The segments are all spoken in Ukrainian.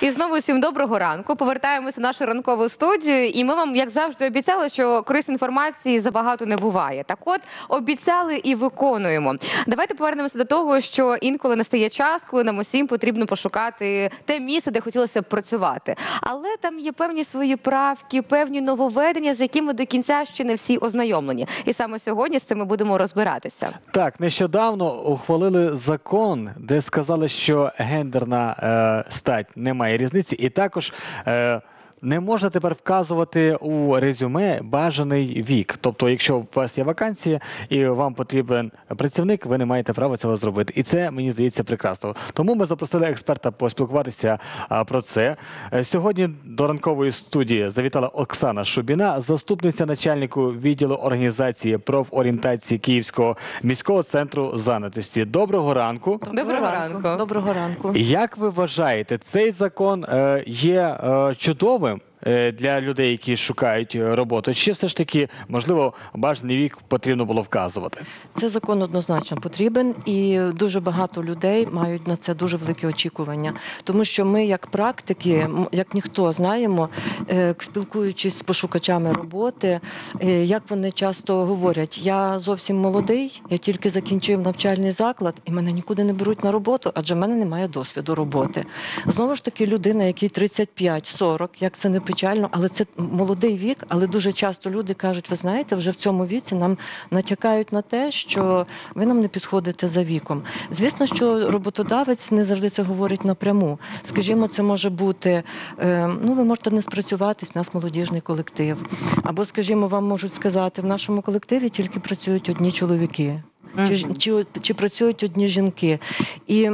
І знову всім доброго ранку. Повертаємося в нашу ранкову студію. І ми вам, як завжди, обіцяли, що корисної інформації забагато не буває. Так от обіцяли і виконуємо. Давайте повернемося до того, що інколи настає час, коли нам усім потрібно пошукати те місце, де хотілося б працювати. Але там є певні свої правки, певні нововведення, з якими до кінця ще не всі ознайомлені. І саме сьогодні з цим ми будемо розбиратися. Так, нещодавно ухвалили закон, де сказали, що гендерна е, стать не має різниці, і також е, не можна тепер вказувати у резюме бажаний вік. Тобто, якщо у вас є вакансія і вам потрібен працівник, ви не маєте права цього зробити. І це мені здається прекрасно. Тому ми запросили експерта поспілкуватися про це. Сьогодні до ранкової студії завітала Оксана Шубіна, заступниця начальнику відділу організації профорієнтації Київського міського центру зайнятості. Доброго ранку. Доброго ранку. Доброго ранку. Як ви вважаєте, цей закон е, є е, чудовим для людей, які шукають е, роботу? Чи все ж таки, можливо, бажаний вік потрібно було вказувати? Це закон однозначно потрібен, і дуже багато людей мають на це дуже великі очікування. Тому що ми, як практики, як ніхто знаємо, е, спілкуючись з пошукачами роботи, е, як вони часто говорять: я зовсім молодий, я тільки закінчив навчальний заклад, і мене нікуди не беруть на роботу, адже в мене немає досвіду роботи. Знову ж таки, людина, якій 35-40, як це не печально, але це молодий вік. Але дуже часто люди кажуть: ви знаєте, вже в цьому віці нам натякають на те, що ви нам не підходите за віком. Звісно, що роботодавець не завжди це говорить напряму. Скажімо, це може бути е, ну, ви можете не спрацюватись, в нас молодіжний колектив. Або, скажімо, вам можуть сказати, в нашому колективі тільки працюють одні чоловіки. Чи, чи, чи працюють одні жінки? І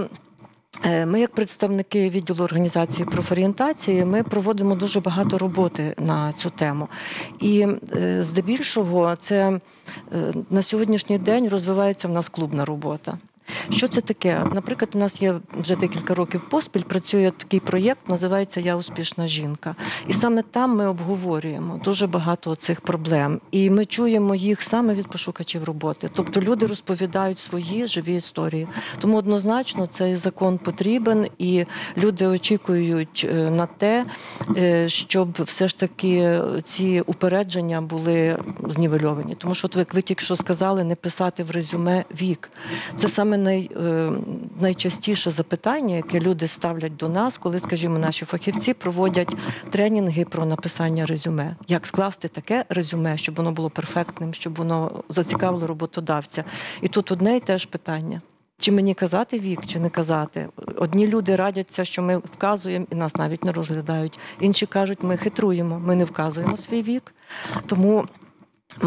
ми, як представники відділу організації профорієнтації, ми проводимо дуже багато роботи на цю тему. І е, здебільшого, це е, на сьогоднішній день розвивається в нас клубна робота. Що це таке? Наприклад, у нас є вже декілька років поспіль. Працює такий проєкт, називається Я успішна жінка. І саме там ми обговорюємо дуже багато цих проблем. І ми чуємо їх саме від пошукачів роботи. Тобто люди розповідають свої живі історії. Тому однозначно цей закон потрібен, і люди очікують е, на те, е, щоб все ж таки ці упередження були знівельовані. Тому що, от ви, ви тільки що сказали, не писати в резюме вік. Це саме най, е, найчастіше запитання, яке люди ставлять до нас, коли, скажімо, наші фахівці проводять тренінги про написання резюме. Як скласти таке резюме, щоб воно було перфектним, щоб воно зацікавило роботодавця. І тут одне і те ж питання. Чи мені казати вік, чи не казати? Одні люди радяться, що ми вказуємо і нас навіть не розглядають. Інші кажуть, ми хитруємо, ми не вказуємо свій вік. Тому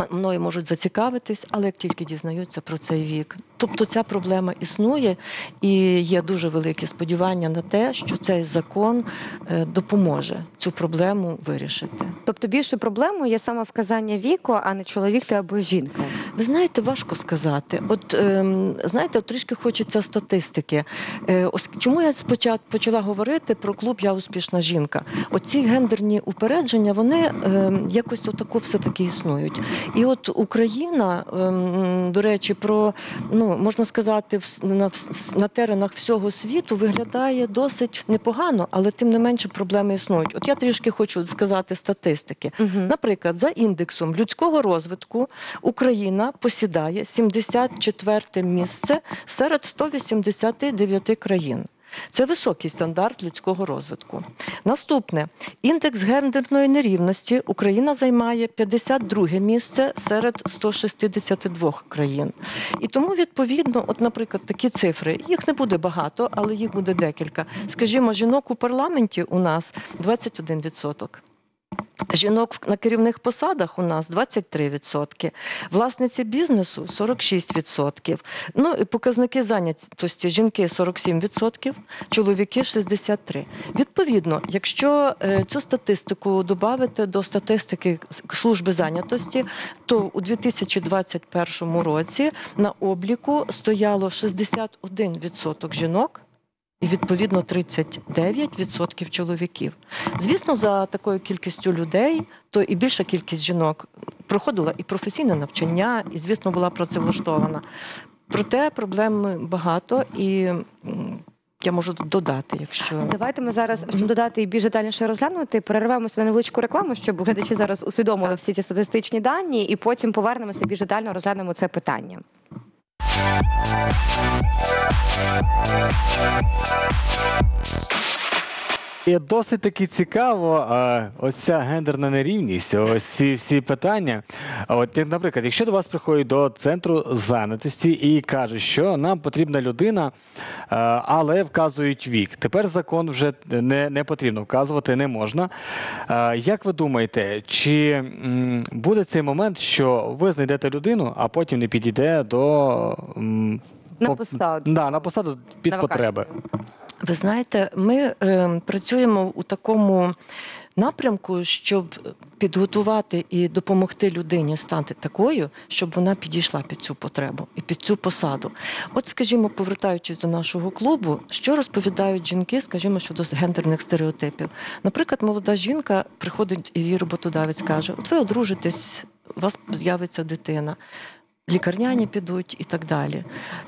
мною можуть зацікавитись, але як тільки дізнаються про цей вік. Тобто ця проблема існує, і є дуже великі сподівання на те, що цей закон е, допоможе цю проблему вирішити. Тобто більше проблемою є саме вказання віку, а не чоловік ти або жінка. Ви знаєте, важко сказати. От ем, знаєте, от трішки хочеться статистики. Е, ось чому я спочатку почала говорити про клуб Я успішна жінка? Оці гендерні упередження, вони ем, якось отако все таки існують. І от Україна, ем, до речі, про ну можна сказати, на, на теренах всього світу виглядає досить непогано, але тим не менше проблеми існують. От я трішки хочу сказати статистики. Угу. Наприклад, за індексом людського розвитку Україна посідає 74 місце серед 189 країн. Це високий стандарт людського розвитку. Наступне індекс гендерної нерівності Україна займає 52 місце серед 162 країн. І тому, відповідно, от, наприклад, такі цифри, їх не буде багато, але їх буде декілька. Скажімо, жінок у парламенті у нас 21%. Жінок на керівних посадах у нас 23%, власниці бізнесу 46%. Ну і показники зайнятості жінки 47%, чоловіки 63%. Відповідно, якщо е, цю статистику додати до статистики служби зайнятості, то у 2021 році на обліку стояло 61% жінок. І відповідно 39% чоловіків. Звісно, за такою кількістю людей, то і більша кількість жінок проходила і професійне навчання, і, звісно, була працевлаштована. Проте проблем багато і. я можу додати, якщо Давайте ми зараз, щоб додати і більш детальніше розглянути, перервемося на невеличку рекламу, щоб глядачі зараз усвідомили всі ці статистичні дані, і потім повернемося більш детально розглянемо це питання. We'll І досить таки цікаво, ось ця гендерна нерівність, ось ці всі питання. От, як, наприклад, якщо до вас приходять до центру зайнятості і кажуть, що нам потрібна людина, але вказують вік. Тепер закон вже не, не потрібно вказувати, не можна. Як ви думаєте, чи буде цей момент, що ви знайдете людину, а потім не підійде до На по- посаду. Да, на посаду під На потреби? Ви знаєте, ми е, працюємо у такому напрямку, щоб підготувати і допомогти людині стати такою, щоб вона підійшла під цю потребу і під цю посаду. От, скажімо, повертаючись до нашого клубу, що розповідають жінки, скажімо, щодо гендерних стереотипів. Наприклад, молода жінка приходить і її роботодавець каже: От ви одружитесь, у вас з'явиться дитина. Лікарняні підуть і так далі.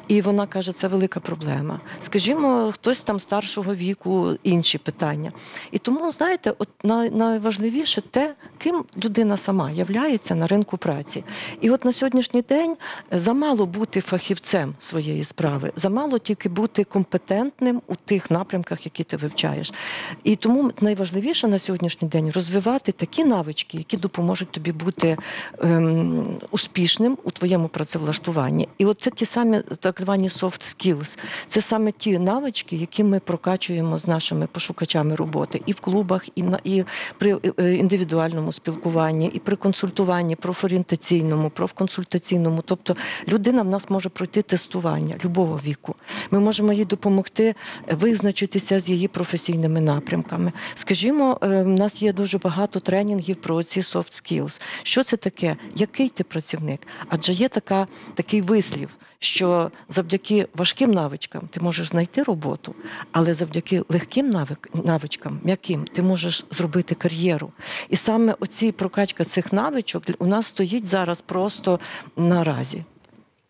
І вона каже, це велика проблема. Скажімо, хтось там старшого віку, інші питання. І тому, знаєте, от найважливіше те, ким людина сама являється на ринку праці. І от на сьогоднішній день замало бути фахівцем своєї справи, замало тільки бути компетентним у тих напрямках, які ти вивчаєш. І тому найважливіше на сьогоднішній день розвивати такі навички, які допоможуть тобі бути ем, успішним у твоєму працевлаштуванні. І от це ті самі так звані soft skills. Це саме ті навички, які ми прокачуємо з нашими пошукачами роботи і в клубах, і на і при е, індивідуальному спілкуванні, і при консультуванні профорієнтаційному, профконсультаційному. Тобто людина в нас може пройти тестування любого віку. Ми можемо їй допомогти визначитися з її професійними напрямками. Скажімо, е, в нас є дуже багато тренінгів про ці soft skills. Що це таке? Який ти працівник? Адже є така, такий вислів, що завдяки важким навичкам ти можеш знайти роботу, але завдяки легким навик, навичкам, м'яким, ти можеш зробити кар'єру. І саме оці прокачка цих навичок у нас стоїть зараз просто наразі.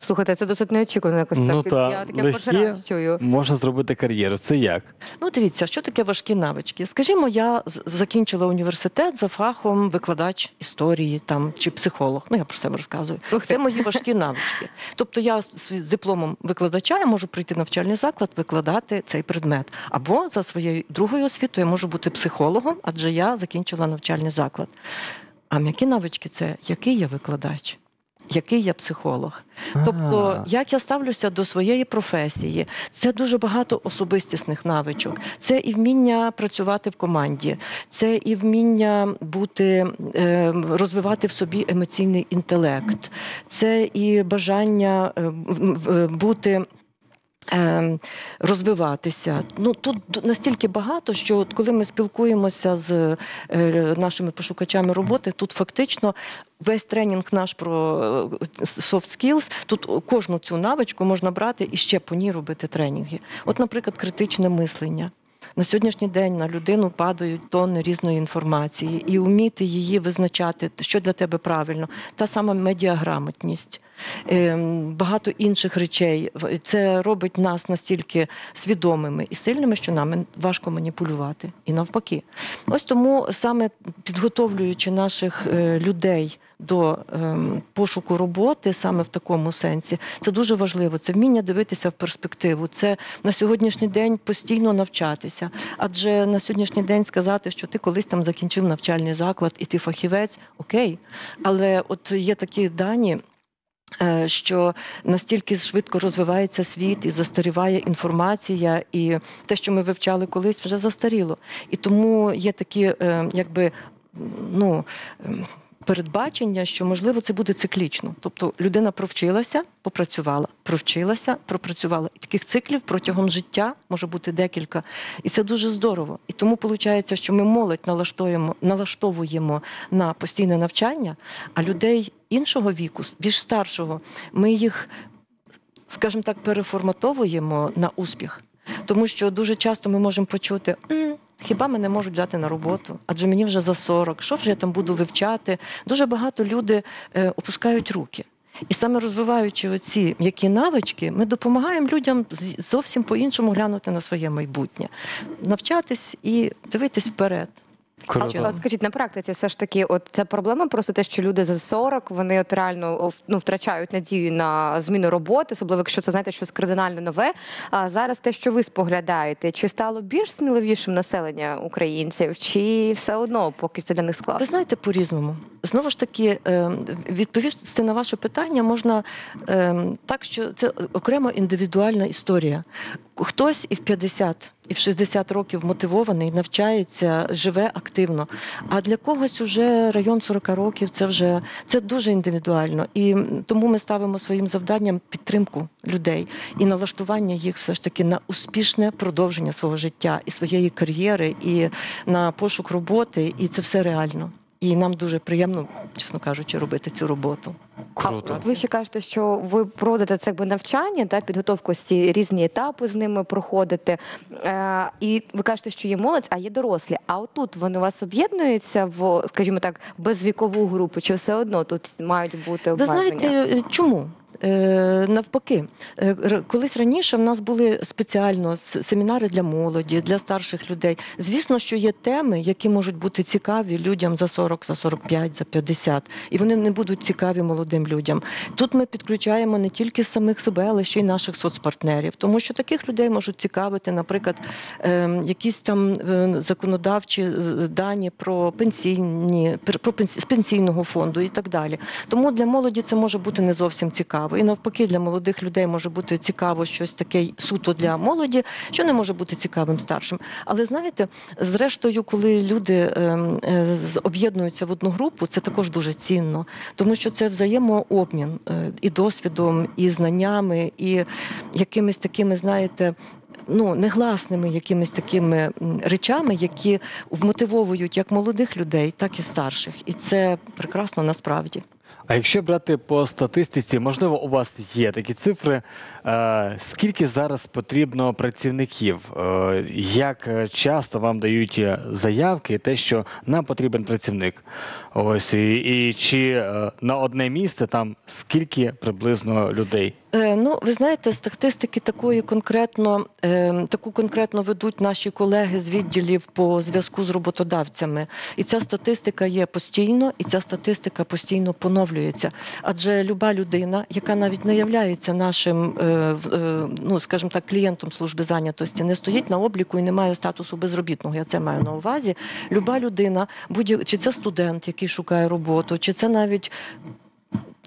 Слухайте, це досить неочікувано якось Ну так. та, Я таке перший раз чую. Можна зробити кар'єру. Це як? Ну, дивіться, що таке важкі навички. Скажімо, я закінчила університет за фахом викладач історії там чи психолог. Ну я про себе розказую. Ух ти. Це мої важкі навички. Тобто, я з з дипломом викладача я можу прийти в навчальний заклад, викладати цей предмет. Або за своєю другою освітою я можу бути психологом, адже я закінчила навчальний заклад. А м'які навички це який я викладач. Який я психолог, тобто як я ставлюся до своєї професії, це дуже багато особистісних навичок. Це і вміння працювати в команді, це і вміння бути е, розвивати в собі емоційний інтелект, це і бажання е, бути. Е, Розвиватися. Ну тут настільки багато, що от коли ми спілкуємося з е, нашими пошукачами роботи, тут фактично весь тренінг наш про е, soft skills, тут кожну цю навичку можна брати і ще по ній робити тренінги. От, наприклад, критичне мислення. На сьогоднішній день на людину падають тонни різної інформації, і вміти її визначати, що для тебе правильно, та сама медіаграмотність. Ем, Багато інших речей це робить нас настільки свідомими і сильними, що нами важко маніпулювати, і навпаки. Ось тому саме підготовлюючи наших е, людей до ем, пошуку роботи, саме в такому сенсі, це дуже важливо. Це вміння дивитися в перспективу. Це на сьогоднішній день постійно навчатися. Адже на сьогоднішній день сказати, що ти колись там закінчив навчальний заклад і ти фахівець, окей. Але от є такі дані. Е, Що настільки швидко розвивається світ і застаріває інформація, і те, що ми вивчали колись, вже застаріло. І тому є такі, е, якби ну. Передбачення, що можливо це буде циклічно. Тобто людина провчилася, попрацювала, провчилася, пропрацювала. І таких циклів протягом життя може бути декілька. І це дуже здорово. І тому виходить, що ми молодь налаштовуємо, налаштовуємо на постійне навчання, а людей іншого віку, більш старшого, ми їх, скажімо так, переформатовуємо на успіх. Тому що дуже часто ми можемо почути. Хіба мене можуть взяти на роботу? Адже мені вже за 40, що вже я там буду вивчати? Дуже багато люди е, опускають руки. І саме розвиваючи оці м'які навички, ми допомагаємо людям зовсім по-іншому глянути на своє майбутнє, навчатись і дивитись вперед. Круто. А от скажіть, на практиці все ж таки, от ця проблема просто те, що люди за 40, вони от реально ну, втрачають надію на зміну роботи, особливо якщо це знаєте щось кардинально нове. А зараз те, що ви споглядаєте, чи стало більш сміливішим населення українців, чи все одно поки це для них Ви знаєте, по-різному. Знову ж таки, е, відповісти на ваше питання можна е, так, що це окремо індивідуальна історія. Хтось і в 50, і в 60 років мотивований, навчається, живе активно. А для когось уже район 40 років це вже це дуже індивідуально. І тому ми ставимо своїм завданням підтримку людей і налаштування їх все ж таки на успішне продовження свого життя і своєї кар'єри, і на пошук роботи, і це все реально. І нам дуже приємно, чесно кажучи, робити цю роботу. Круто. От ви ще кажете, що ви проводите це якби навчання, та підготовку ці різні етапи з ними проходите. Е, і ви кажете, що є молодь, а є дорослі. А отут вони у вас об'єднуються в, скажімо так, безвікову групу, чи все одно тут мають бути Ви знаєте, е, чому? Е, навпаки, Е, колись раніше в нас були спеціально семінари для молоді, для старших людей. Звісно, що є теми, які можуть бути цікаві людям за 40, за 45, за 50, і вони не будуть цікаві молодим людям. Тут ми підключаємо не тільки самих себе, але ще й наших соцпартнерів, тому що таких людей можуть цікавити, наприклад, е, якісь там е, законодавчі дані про пенсійні пр- про пенсі- з пенсійного фонду і так далі. Тому для молоді це може бути не зовсім цікаво. І навпаки, для молодих людей може бути цікаво щось таке суто для молоді, що не може бути цікавим старшим. Але знаєте, зрештою, коли люди ем, е, об'єднуються в одну групу, це також дуже цінно, тому що це взаємообмін обмін і досвідом, і знаннями, і якимись такими, знаєте. Ну, негласними якимись такими речами, які вмотивовують як молодих людей, так і старших. І це прекрасно насправді. А якщо брати по статистиці, можливо, у вас є такі цифри, е, скільки зараз потрібно працівників? Е, як е, часто вам дають заявки, те, що нам потрібен працівник? Ось і, і чи на одне місце там скільки приблизно людей? Е, Ну, ви знаєте, статистики такої конкретно е, таку конкретно ведуть наші колеги з відділів по зв'язку з роботодавцями. І ця статистика є постійно, і ця статистика постійно поновлюється. Адже люба людина, яка навіть не являється нашим, е, ну скажімо так, клієнтом служби зайнятості, не стоїть на обліку і не має статусу безробітного. Я це маю на увазі. Люба людина, будь чи це студент, який шукає роботу, чи це навіть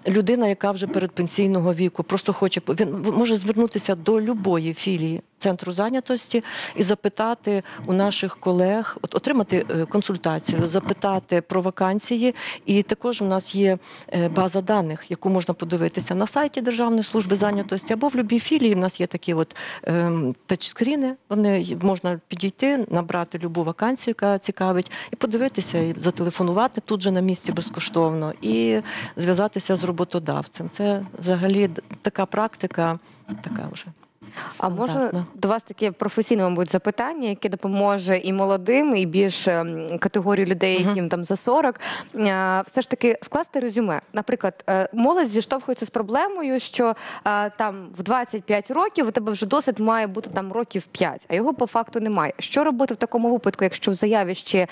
людина, яка вже передпенсійного віку, просто хоче він може звернутися до любої філії центру зайнятості і запитати у наших колег, от отримати е, консультацію, запитати про вакансії. І також у нас є е, база даних, яку можна подивитися на сайті Державної служби зайнятості або в любій філії. У нас є такі от ем, тачскріни. Вони можна підійти, набрати любу вакансію, яка цікавить, і подивитися, і зателефонувати тут же на місці безкоштовно, і зв'язатися з роботодавцем. Це взагалі така практика, така вже. А можна до вас таке професійне, мабуть, запитання, яке допоможе і молодим, і більш ем, категорії людей, яким там за 40, е, все ж таки скласти резюме. Наприклад, е, молодь зіштовхується з проблемою, що е, там в 25 років у тебе вже досвід має бути там років 5, а його по факту немає. Що робити в такому випадку, якщо в заяві ще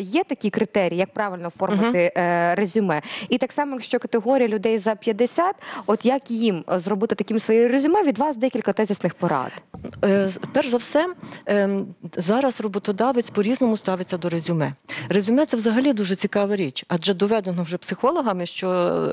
є такі критерії, як правильно оформити е, резюме? І так само, якщо категорія людей за 50, от як їм зробити таким своє резюме, від вас декілька тезисних порад. Е, Перш за все, ем, зараз роботодавець по-різному ставиться до резюме. Резюме це взагалі дуже цікава річ, адже доведено вже психологами, що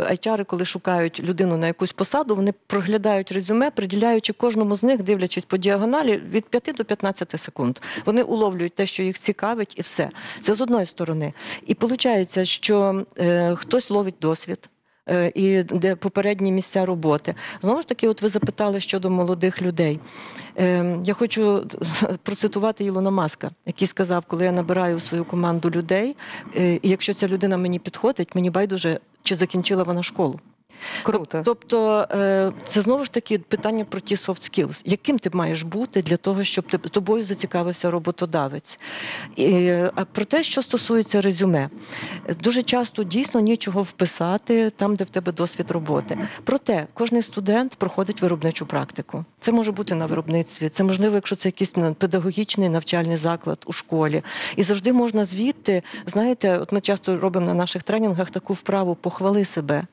айтяри, коли шукають людину на якусь посаду, вони проглядають резюме, приділяючи кожному з них, дивлячись по діагоналі, від 5 до 15 секунд. Вони уловлюють те, що їх цікавить, і все. Це з одної сторони. І виходить, що е, хтось ловить досвід. Е, І де попередні місця роботи. Знову ж таки, от ви запитали щодо молодих людей. Е, Я хочу процитувати Ілона Маска, який сказав, коли я набираю в свою команду людей, е, і якщо ця людина мені підходить, мені байдуже, чи закінчила вона школу. Круто. Тобто е, це знову ж таки питання про ті soft skills. Яким ти маєш бути для того, щоб тобою зацікавився роботодавець? А про те, що стосується резюме, дуже часто дійсно нічого вписати там, де в тебе досвід роботи. Проте кожен студент проходить виробничу практику. Це може бути на виробництві, це можливо, якщо це якийсь педагогічний навчальний заклад у школі. І завжди можна звідти, знаєте, от ми часто робимо на наших тренінгах таку вправу похвали себе.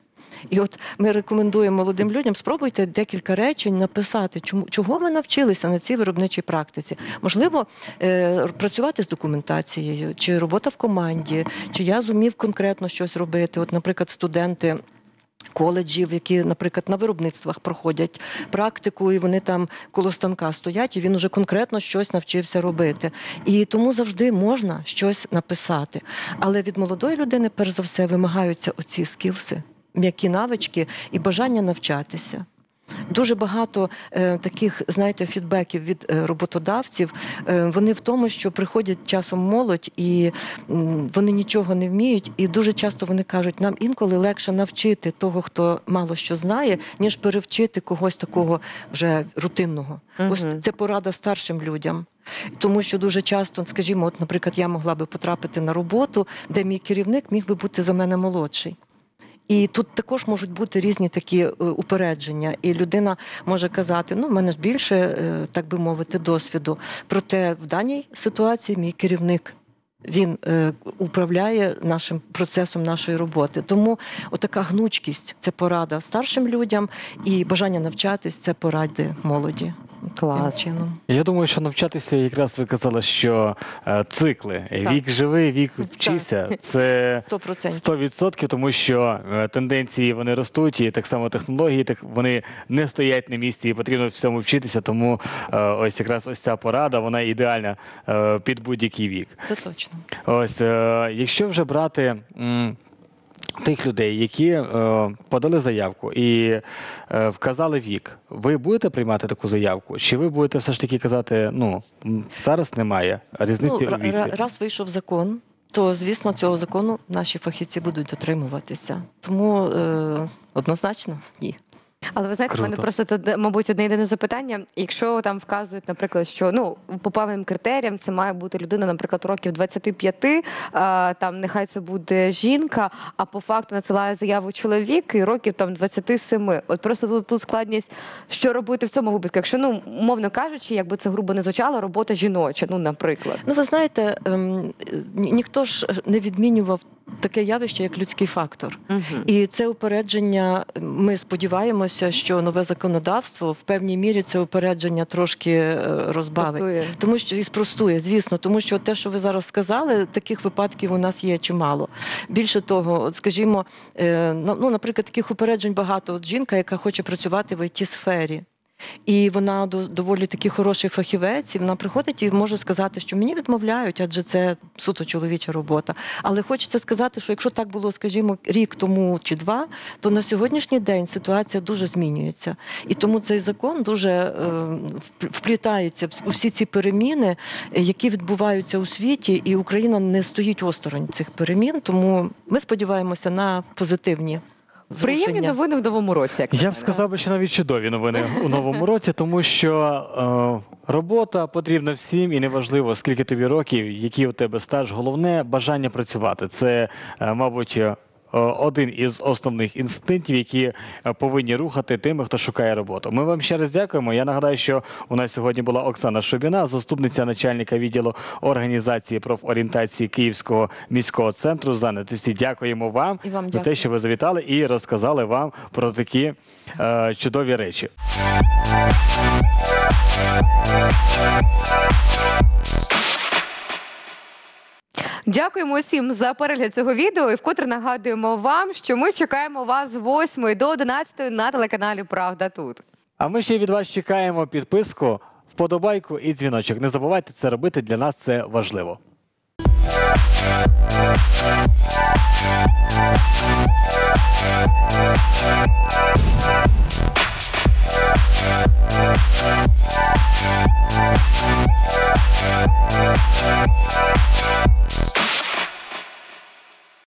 І от ми рекомендуємо молодим людям спробуйте декілька речень написати, чому чого ви навчилися на цій виробничій практиці. Можливо, е, працювати з документацією, чи робота в команді, чи я зумів конкретно щось робити. От, наприклад, студенти. Коледжів, які, наприклад, на виробництвах проходять практику, і вони там коло станка стоять, і він уже конкретно щось навчився робити. І тому завжди можна щось написати. Але від молодої людини, перш за все, вимагаються оці скілси, м'які навички і бажання навчатися. Дуже багато е, таких, знаєте, фідбеків від е, роботодавців. Е, вони в тому, що приходять часом молодь і м, вони нічого не вміють. І дуже часто вони кажуть, нам інколи легше навчити того, хто мало що знає, ніж перевчити когось такого вже рутинного. Ось це порада старшим людям. Тому що дуже часто, скажімо, от, наприклад, я могла би потрапити на роботу, де мій керівник міг би бути за мене молодший. І тут також можуть бути різні такі е, упередження, і людина може казати: ну, в мене ж більше, е, так би мовити, досвіду. Проте в даній ситуації мій керівник. Він е, управляє нашим процесом нашої роботи. Тому отака гнучкість це порада старшим людям, і бажання навчатись це поради молоді. Клас. Таким чином. Я думаю, що навчатися, якраз ви казали, що е, цикли Так. вік живий, вік вчися. Це Сто процентів. 100%, тому що е, тенденції вони ростуть, і так само технології, так вони не стоять на місці, і потрібно в цьому вчитися. Тому е, ось якраз ось ця порада, вона ідеальна е, під будь-який вік. Це точно. Ось е, якщо вже брати. м, Тих людей, які е, подали заявку і е, вказали вік, ви будете приймати таку заявку? Чи ви будете все ж таки казати, ну зараз немає різниці Ну, у віці? раз вийшов закон, то звісно цього закону наші фахівці будуть дотримуватися. Тому е, однозначно ні. Але ви знаєте, в мене просто тут, мабуть, одне єдине запитання. Якщо там вказують, наприклад, що ну по певним критеріям це має бути людина, наприклад, років 25, а, там нехай це буде жінка, а по факту надсилає заяву чоловік і років там 27. От просто тут, тут складність, що робити в цьому випадку. Якщо ну умовно кажучи, якби це грубо не звучало, робота жіноча, ну наприклад. Ну, ви знаєте, ем, ніхто ж не відмінював таке явище, як людський фактор. Угу. І це упередження. Ми сподіваємося, що нове законодавство в певній мірі це упередження трошки розбавить, розбавить. Тому що і спростує, звісно, тому що те, що ви зараз сказали, таких випадків у нас є чимало. Більше того, от скажімо, е, ну, наприклад, таких упереджень багато. От жінка, яка хоче працювати в it сфері. І вона до- доволі такий хороший фахівець, і вона приходить і може сказати, що мені відмовляють, адже це суто чоловіча робота. Але хочеться сказати, що якщо так було, скажімо, рік тому чи два, то на сьогоднішній день ситуація дуже змінюється. І тому цей закон дуже е, вп- вплітається в всі ці переміни, які відбуваються у світі, і Україна не стоїть осторонь цих перемін. Тому ми сподіваємося на позитивні Приємні новини в новому році. Як Я б сказав би, що навіть чудові новини у новому році, тому що е, робота потрібна всім, і неважливо, скільки тобі років, який у тебе стаж. Головне бажання працювати. Це, е, мабуть. Е, Один із основних інстинктів, які е, повинні рухати тими, хто шукає роботу. Ми вам ще раз дякуємо. Я нагадаю, що у нас сьогодні була Оксана Шубіна, заступниця начальника відділу організації профорієнтації Київського міського центру зайнятості. Дякуємо вам І вам за те, що ви завітали і розказали вам про такі е, чудові речі. Дякуємо усім за перегляд цього відео. І вкотре нагадуємо вам, що ми чекаємо вас з 8 до 11 на телеканалі Правда тут. А ми ще від вас чекаємо підписку, вподобайку і дзвіночок. Не забувайте це робити. Для нас це важливо. We'll be right back.